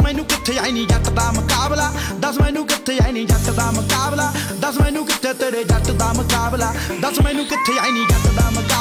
ਦੱਸ ਮੈਨੂੰ ਕਿੱਥੇ ਆਈ ਨਹੀਂ ਜੱਟ ਦਾ ਮੁਕਾਬਲਾ? ਦੱਸ ਮੈਨੂੰ ਕਿੱਥੇ ਆਈ ਨਹੀਂ ਜੱਟ ਦਾ ਮੁਕਾਬਲਾ? ਦੱਸ ਮੈਨੂੰ ਕਿੱਥੇ ਤੇਰੇ ਜੱਟ ਦਾ ਮੁਕਾਬਲਾ? ਦੱਸ ਮੈਨੂੰ ਕਿੱਥੇ ਆਈ ਨਹੀਂ ਜੱਟ ਦਾ ਮੁਕਾਬਲਾ?